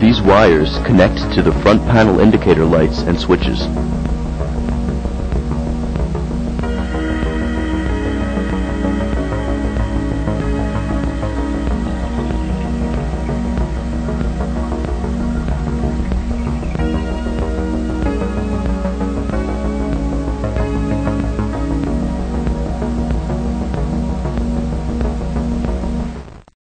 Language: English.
These wires connect to the front panel indicator lights and switches.